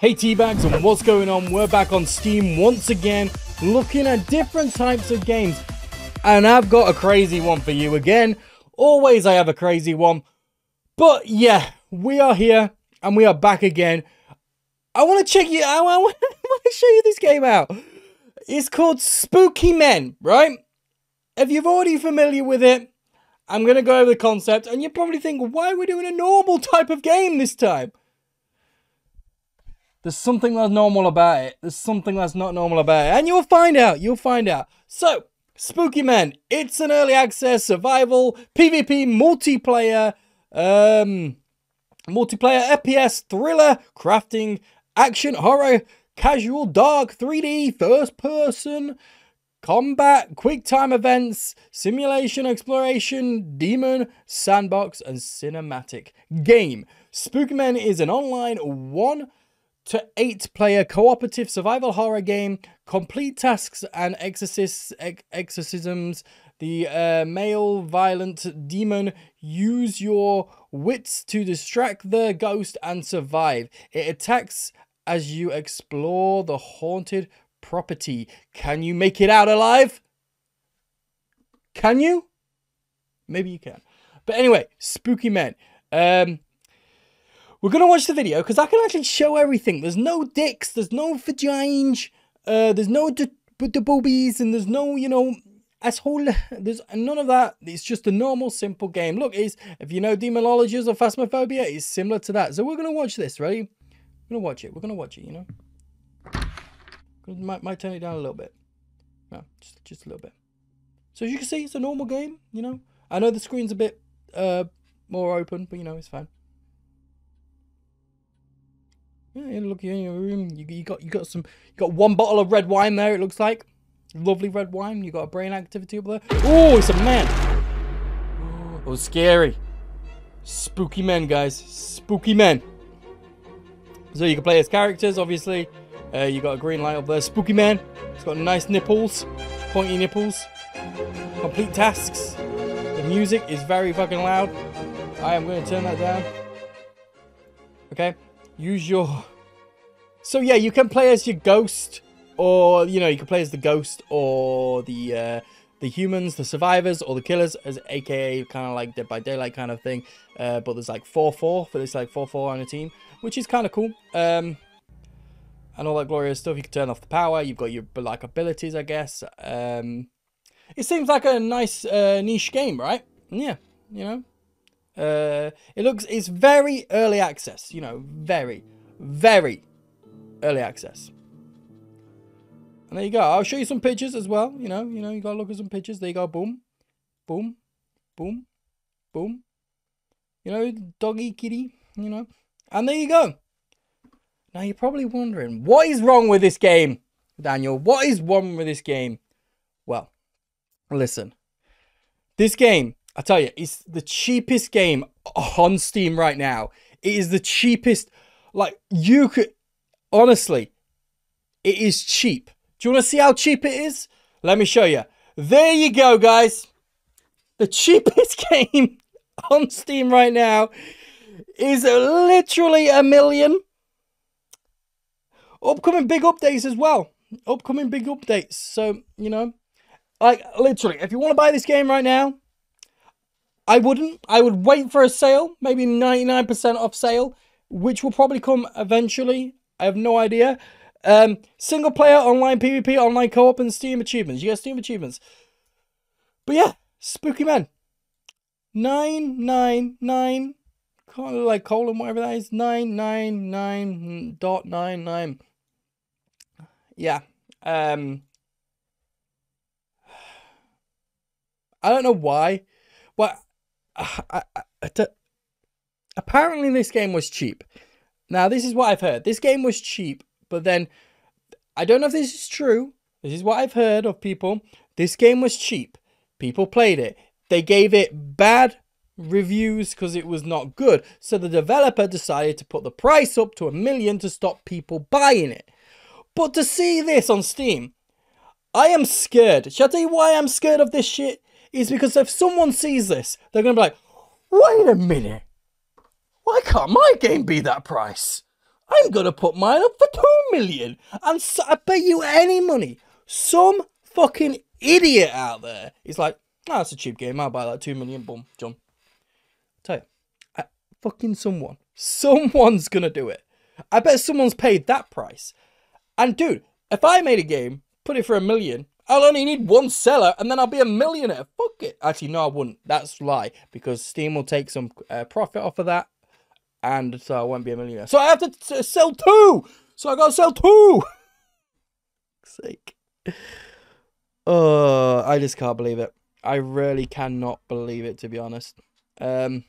Hey Teabags and what's going on? We're back on Steam once again looking at different types of games and I've got a crazy one for you again. Always I have a crazy one. But yeah, we are here and we are back again. I want to check you out. I want to show you this game out. It's called Spooky Men, right? If you're already familiar with it, I'm going to go over the concept and you probably think, why are we doing a normal type of game this time? There's something that's normal about it. There's something that's not normal about it. And you'll find out. You'll find out. So, Spooky Men. It's an early access survival PvP multiplayer um multiplayer FPS thriller crafting action horror casual dark 3D first person combat quick time events simulation exploration demon sandbox and cinematic game. Spooky Men is an online one to eight player cooperative survival horror game, complete tasks and exorcists, ex exorcisms. The uh, male violent demon use your wits to distract the ghost and survive. It attacks as you explore the haunted property. Can you make it out alive? Can you? Maybe you can. But anyway, Spooky Men. Um, we're going to watch the video because I can actually show everything. There's no dicks, there's no vagines, uh, there's no the boobies, and there's no, you know, asshole. There's none of that. It's just a normal, simple game. Look, is if you know demonologist or phasmophobia, it's similar to that. So we're going to watch this, ready? We're going to watch it. We're going to watch it, you know? Might, might turn it down a little bit. No, just, just a little bit. So as you can see, it's a normal game, you know? I know the screen's a bit uh, more open, but, you know, it's fine. Yeah, look in your room. You, you got you got some you got one bottle of red wine there. It looks like lovely red wine. You got a brain activity up there. Oh, it's a man. Oh, scary. Spooky men, guys. Spooky men. So you can play as characters, obviously. Uh, you got a green light up there. Spooky man. It's got nice nipples, pointy nipples. Complete tasks. The music is very fucking loud. I am going to turn that down. Okay use your... So yeah, you can play as your ghost, or, you know, you can play as the ghost, or the, uh, the humans, the survivors, or the killers, as aka kind of like Dead by Daylight kind of thing. Uh, but there's like 4-4, for this like 4-4 on a team, which is kind of cool. Um, and all that glorious stuff. You can turn off the power. You've got your like abilities, I guess. Um, it seems like a nice uh, niche game, right? Yeah, you know. Uh, it looks, it's very early access, you know, very, very early access. And there you go. I'll show you some pictures as well. You know, you know, you gotta look at some pictures. There you go. Boom, boom, boom, boom. You know, doggy kitty. You know, and there you go. Now you're probably wondering what is wrong with this game, Daniel. What is wrong with this game? Well, listen. This game I tell you, it's the cheapest game on Steam right now. It is the cheapest. Like, you could. Honestly, it is cheap. Do you want to see how cheap it is? Let me show you. There you go, guys. The cheapest game on Steam right now is literally a million. Upcoming big updates as well. Upcoming big updates. So, you know, like literally, if you want to buy this game right now, I wouldn't. I would wait for a sale, maybe 99% off sale, which will probably come eventually. I have no idea. Um, single player, online PvP, online co-op, and Steam achievements. You get Steam achievements. But yeah, Spooky Man. 999, kind of like colon, whatever that is. 999.99. Yeah. Um, I don't know why. Well, apparently this game was cheap. Now, this is what I've heard. This game was cheap, but then I don't know if this is true. This is what I've heard of people. This game was cheap. People played it. They gave it bad reviews because it was not good. So the developer decided to put the price up to a million to stop people buying it. But to see this on Steam, I am scared. Shall I tell you why I'm scared of this shit? Is because if someone sees this, they're going to be like, wait a minute. Why can't my game be that price? I'm gonna put mine up for two million, and so, I bet you any money, some fucking idiot out there is like, oh, that's a cheap game. I'll buy that two million. Boom, jump. Tell you, I, fucking someone, someone's gonna do it. I bet someone's paid that price. And dude, if I made a game, put it for a million, I'll only need one seller and then I'll be a millionaire. Fuck it. Actually, no, I wouldn't. That's lie because Steam will take some uh, profit off of that and so I won't be a millionaire. So I have to sell two. So I gotta sell two. sake. Oh, I just can't believe it. I really cannot believe it, to be honest. Um,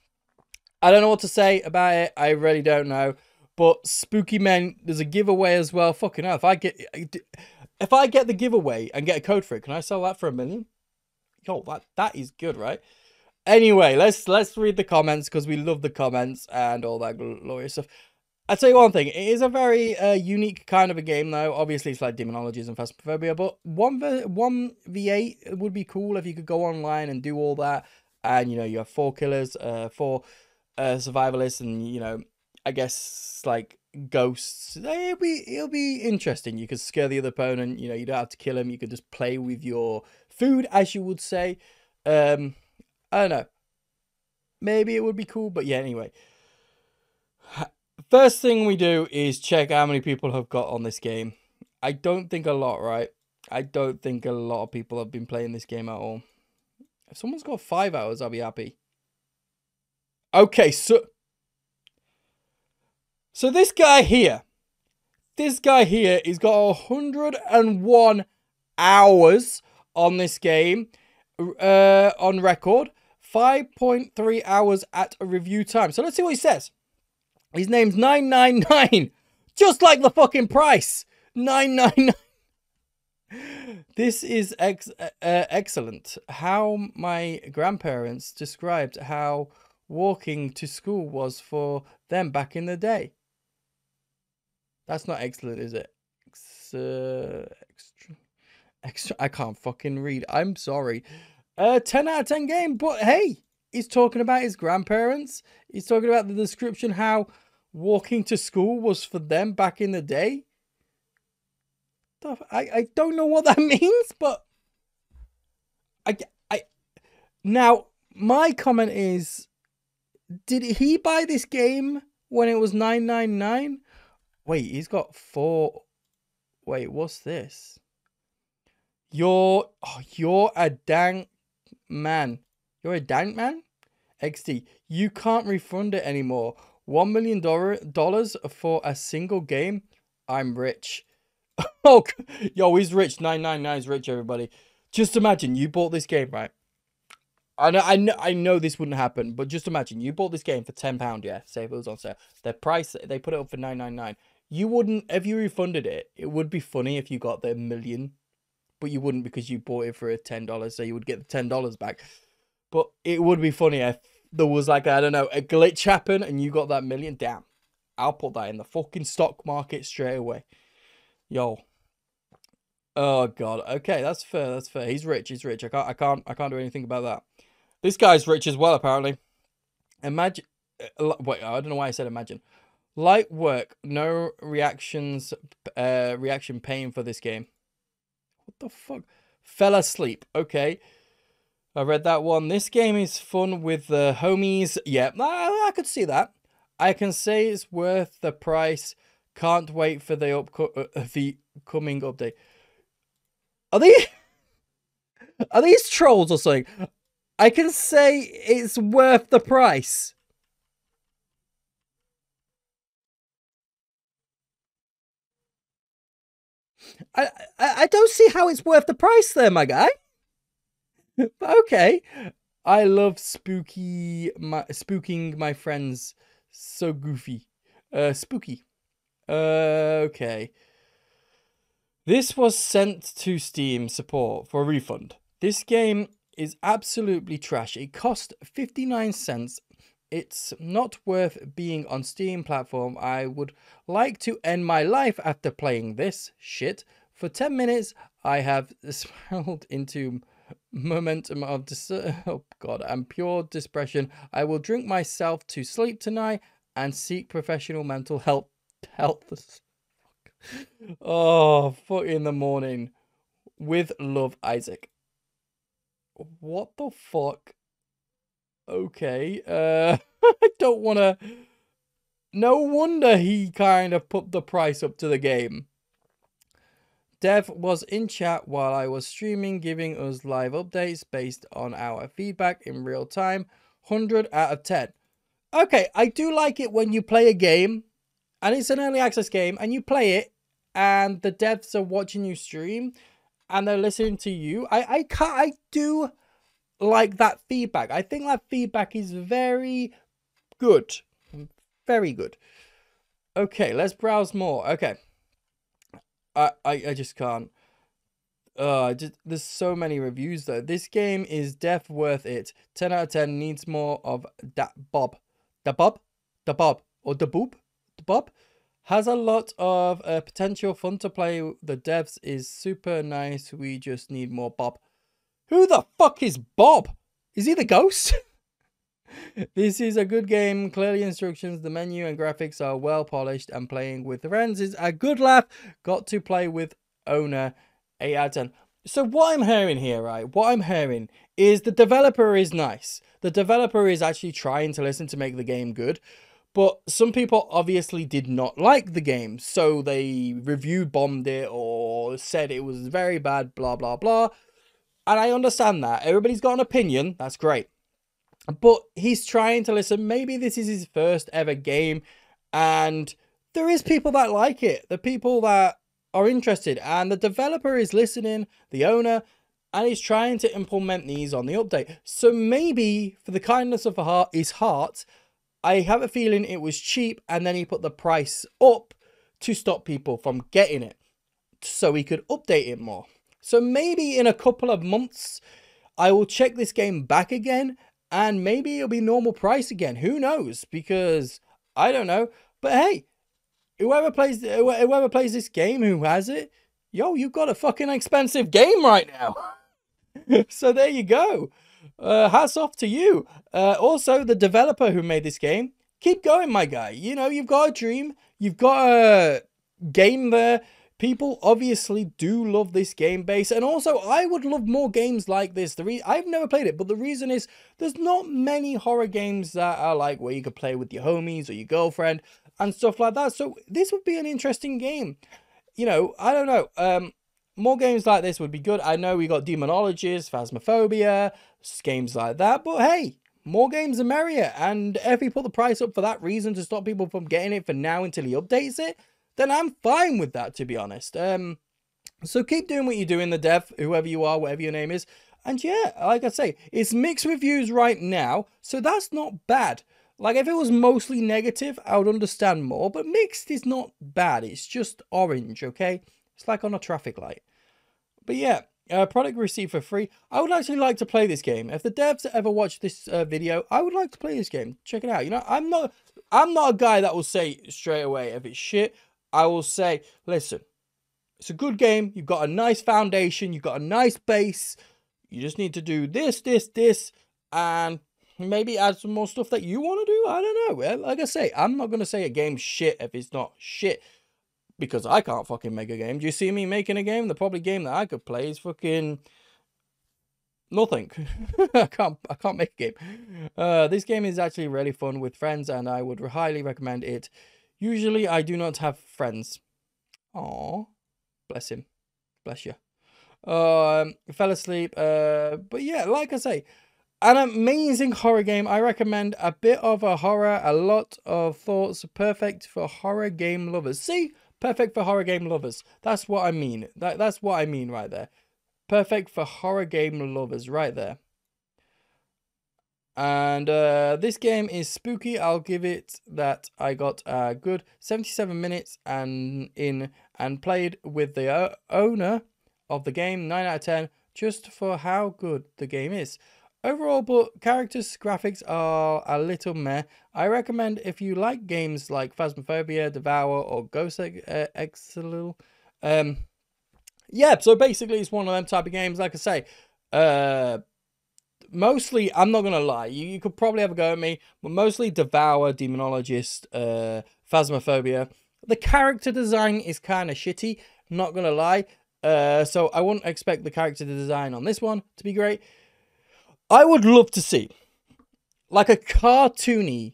I don't know what to say about it. I really don't know. But Spooky Men, there's a giveaway as well. Fucking hell, if I get if I get the giveaway and get a code for it, can I sell that for a million? Yo, that that is good, right? Anyway, let's let's read the comments because we love the comments and all that glorious stuff. I'll tell you one thing, it is a very uh, unique kind of a game though. Obviously it's like Demonologist and Phasmophobia, but one v one V8 would be cool if you could go online and do all that. And you know, you have four killers, uh four uh survivalists and you know, I guess like ghosts. It'll be it'll be interesting. You could scare the other opponent, you know, you don't have to kill him, you could just play with your food as you would say. Um I don't know. Maybe it would be cool, but yeah, anyway. First thing we do is check how many people have got on this game. I don't think a lot, right? I don't think a lot of people have been playing this game at all. If someone's got five hours, I'll be happy. Okay, so... So this guy here, this guy here, he's got 101 hours on this game uh, on record. 5.3 hours at a review time. So let's see what he says. His name's 999. Just like the fucking price. 999. This is ex uh, uh, excellent. How my grandparents described how walking to school was for them back in the day. That's not excellent, is it? Ex uh, extra, extra. I can't fucking read. I'm sorry. A 10 out of 10 game, but hey, he's talking about his grandparents. He's talking about the description how walking to school was for them back in the day. I, I don't know what that means, but I, I now my comment is did he buy this game when it was 999? Wait, he's got four Wait, what's this? You're oh, you're a dank man. You're a dank man? XD, you can't refund it anymore. $1 million for a single game? I'm rich. oh, yo, he's rich. 999 is rich, everybody. Just imagine you bought this game, right? I know, I know, I know this wouldn't happen, but just imagine you bought this game for ten pound, yeah. Say it was on sale, the price they put it up for nine nine nine. You wouldn't if you refunded it. It would be funny if you got the million but you wouldn't because you bought it for a ten dollars, so you would get the ten dollars back. But it would be funny if there was like I don't know a glitch happen and you got that million. Damn, I'll put that in the fucking stock market straight away. Yo. Oh god. Okay, that's fair. That's fair. He's rich. He's rich. I can't. I can't. I can't do anything about that. This guy's rich as well. Apparently. Imagine. Uh, wait. I don't know why I said imagine. Light work. No reactions. Uh, reaction pain for this game. What the fuck? Fell asleep. Okay. I read that one. This game is fun with the homies. Yeah, I, could see that. I can say it's worth the price. Can't wait for the upco- uh, the coming update. Are they Are these trolls or something? I can say it's worth the price. I, I, I don't see how it's worth the price there, my guy. but okay. I love spooky my spooking my friends so goofy. Uh spooky. Uh okay. This was sent to Steam support for a refund. This game is absolutely trash. It cost 59 cents it's not worth being on Steam platform. I would like to end my life after playing this shit. For 10 minutes, I have swelled into momentum of dis- oh god and pure depression. I will drink myself to sleep tonight and seek professional mental help health. Oh, fuck in the morning. With love, Isaac. What the fuck? Okay. Uh, I don't want to... No wonder he kind of put the price up to the game. Dev was in chat while I was streaming, giving us live updates based on our feedback in real time. 100 out of 10. Okay, I do like it when you play a game, and it's an early access game, and you play it, and the devs are watching you stream, and they're listening to you. I, I, can't, I do like that feedback. I think that feedback is very good. Very good. Okay, let's browse more. Okay. I, I, I just can't. Uh, just, there's so many reviews though. This game is def worth it. 10 out of 10 needs more of that Bob. The Bob? The Bob. Or the Boob? The Bob? Has a lot of uh, potential, fun to play. The devs is super nice. We just need more Bob. Who the fuck is Bob? Is he the ghost? this is a good game. Clearly instructions, the menu and graphics are well polished and playing with friends is a good laugh. Got to play with owner 8 out of 10. So what I'm hearing here, right, what I'm hearing is the developer is nice. The developer is actually trying to listen to make the game good. But some people obviously did not like the game. So they review bombed it or said it was very bad, blah, blah, blah. And I understand that. Everybody's got an opinion. That's great. But he's trying to listen. Maybe this is his first ever game. And there is people that like it. The people that are interested. And the developer is listening, the owner, and he's trying to implement these on the update. So maybe for the kindness of heart, his heart, I have a feeling it was cheap and then he put the price up to stop people from getting it so he could update it more. So maybe in a couple of months, I will check this game back again and maybe it'll be normal price again. Who knows? Because I don't know. But hey, whoever plays whoever plays this game who has it, yo, you've got a fucking expensive game right now. so there you go. Uh, hats off to you. Uh, also, the developer who made this game, keep going, my guy. You know, you've got a dream. You've got a game there. People obviously do love this game base. And also, I would love more games like this. The re I've never played it, but the reason is there's not many horror games that are like where you could play with your homies or your girlfriend and stuff like that. So this would be an interesting game. You know, I don't know. Um, more games like this would be good. I know we got Demonologist, Phasmophobia, games like that, but hey, more games are merrier. And if he put the price up for that reason to stop people from getting it for now until he updates it, then I'm fine with that, to be honest. Um, so keep doing what you're doing, the dev, whoever you are, whatever your name is. And yeah, like I say, it's mixed reviews right now, so that's not bad. Like, if it was mostly negative, I would understand more, but mixed is not bad. It's just orange, okay? It's like on a traffic light. But yeah, uh, product received for free. I would actually like to play this game. If the devs ever watch this uh, video, I would like to play this game. Check it out. You know, I'm not, I'm not a guy that will say straight away if it's shit. I will say, listen, it's a good game. You've got a nice foundation. You've got a nice base. You just need to do this, this, this, and maybe add some more stuff that you want to do. I don't know. Like I say, I'm not going to say a game's shit if it's not shit because I can't fucking make a game. Do you see me making a game? The probably game that I could play is fucking nothing. I can't I can't make a game. Uh, this game is actually really fun with friends, and I would highly recommend it. Usually, I do not have friends. Oh, bless him, bless you. Um, fell asleep. Uh, but yeah, like I say, an amazing horror game. I recommend a bit of a horror, a lot of thoughts, perfect for horror game lovers. See, Perfect for horror game lovers. That's what I mean. That, that's what I mean right there. Perfect for horror game lovers right there. And uh, this game is spooky. I'll give it that I got a good 77 minutes and in and played with the owner of the game 9 out of 10 just for how good the game is. Overall, but characters, graphics are a little meh. I recommend if you like games like Phasmophobia, Devour, or Ghost uh, Exile. Um, yeah, so basically it's one of them type of games. Like I say, uh, mostly, I'm not going to lie, you, you could probably have a go at me, but mostly Devour, Demonologist, uh, Phasmophobia. The character design is kind of shitty, not gonna lie. Uh, so I wouldn't expect the character design on this one to be great. I would love to see like a cartoony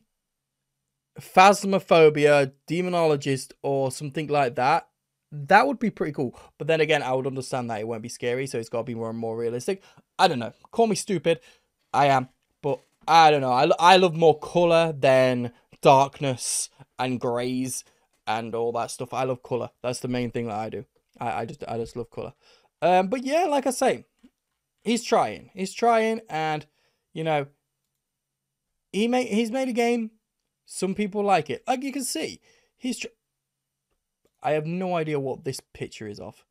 phasmophobia demonologist or something like that that would be pretty cool. But then again i would understand that it won't be scary so it's got to be more and more realistic. I don't know. Call me stupid. I am. But i don't know. I, I love more color than darkness and grays and all that stuff. I love color that's the main thing that i do. I, I just i just love color um but yeah like i say he's trying. He's trying and you know he made he's made a game. Some people like it. Like you can see, he's. I have no idea what this picture is of.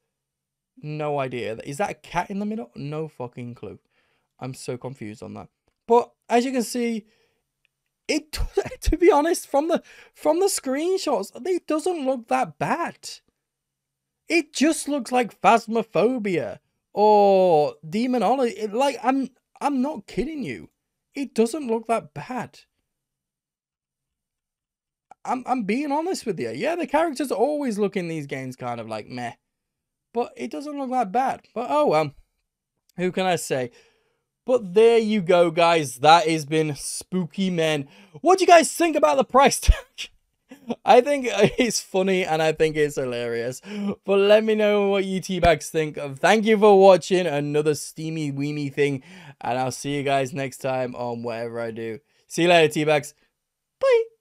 No idea. Is that a cat in the middle? No fucking clue. I'm so confused on that. But as you can see, it to be honest, from the from the screenshots, it doesn't look that bad. It just looks like phasmophobia or demonology. Like I'm I'm not kidding you. It doesn't look that bad. I'm I'm being honest with you. Yeah, the characters always look in these games kind of like meh. But it doesn't look that bad. But oh well. Who can I say? But there you go, guys. That has been Spooky Men. What do you guys think about the price tag? I think it's funny and I think it's hilarious. But let me know what you Teabags think. Thank you for watching another steamy weemy thing. And I'll see you guys next time on whatever I do. See you later, Teabags. Bye.